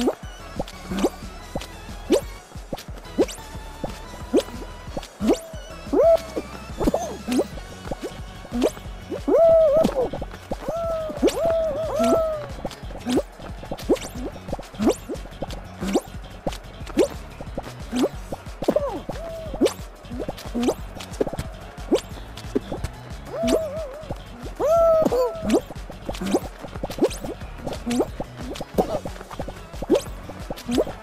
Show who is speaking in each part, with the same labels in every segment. Speaker 1: 응? 응? 어?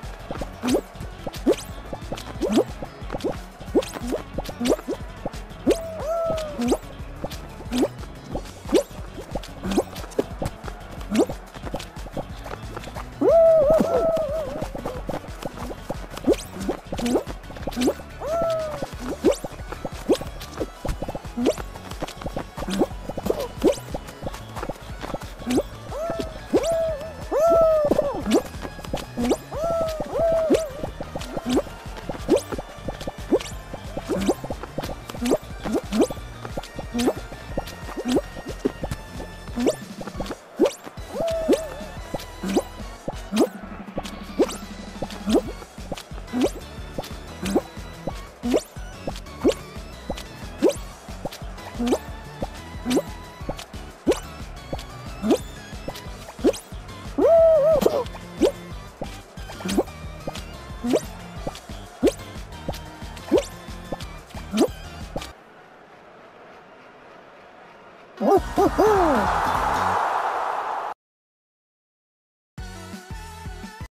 Speaker 1: Woohoo!